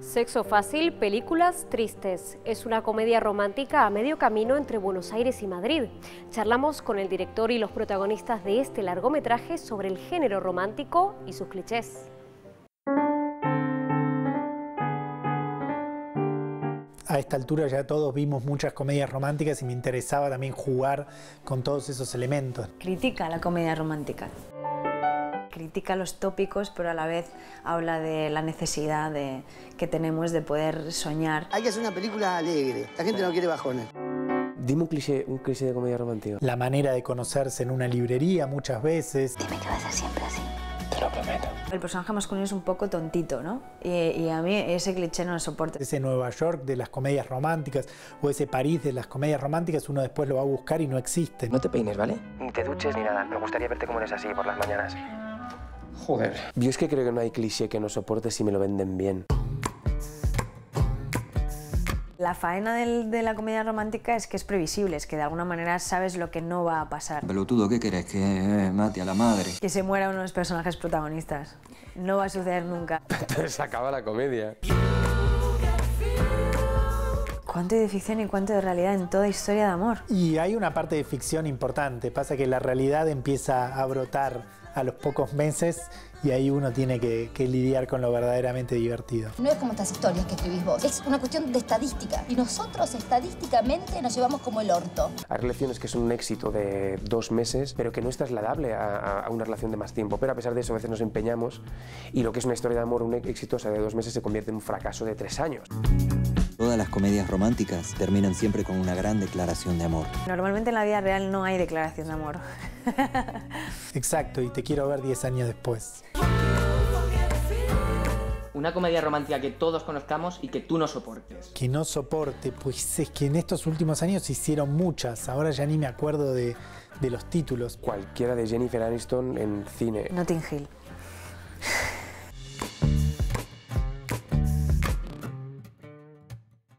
Sexo fácil, películas tristes. Es una comedia romántica a medio camino entre Buenos Aires y Madrid. Charlamos con el director y los protagonistas de este largometraje sobre el género romántico y sus clichés. a esta altura ya todos vimos muchas comedias románticas y me interesaba también jugar con todos esos elementos. Critica la comedia romántica. Critica los tópicos, pero a la vez habla de la necesidad de, que tenemos de poder soñar. Hay que hacer una película alegre. La gente no quiere bajones. Dime un cliché, un cliché de comedia romántica. La manera de conocerse en una librería muchas veces. Dime que va a ser siempre así. Te lo prometo. El personaje masculino es un poco tontito, ¿no? Y, y, a mí ese cliché no lo soporto. Ese Nueva York de las comedias románticas o ese París de las comedias románticas, uno después lo va a buscar y no existe. No te peines, ¿vale? Ni te duches ni nada. Me gustaría verte como eres así por las mañanas. Joder. Yo es que creo que no hay cliché que no soporte si me lo venden bien. La faena del, de la comedia romántica es que es previsible, es que de alguna manera sabes lo que no va a pasar. Pelotudo, ¿qué querés? Que mate a la madre. Que se muera uno de los personajes protagonistas. No va a suceder nunca. Entonces se acaba la comedia. ¿Cuánto hay de ficción y cuánto de realidad en toda historia de amor? Y hay una parte de ficción importante. Pasa que la realidad empieza a brotar a los pocos meses y ahí uno tiene que, que, lidiar con lo verdaderamente divertido. No es como estas historias que escribís vos, es una cuestión de estadística y nosotros estadísticamente nos llevamos como el orto. Hay relaciones que son un éxito de dos meses, pero que no es trasladable a, a una relación de más tiempo, pero a pesar de eso a veces nos empeñamos y lo que es una historia de amor un exitosa de dos meses se convierte en un fracaso de tres años. Todas las comedias románticas terminan siempre con una gran declaración de amor. Normalmente en la vida real no hay declaración de amor. Exacto, y te quiero ver 10 años después. Una comedia romántica que todos conozcamos y que tú no soportes. Que no soporte, pues es que en estos últimos años se hicieron muchas, ahora ya ni me acuerdo de, de los títulos. Cualquiera de Jennifer Aniston en cine. Notting Hill.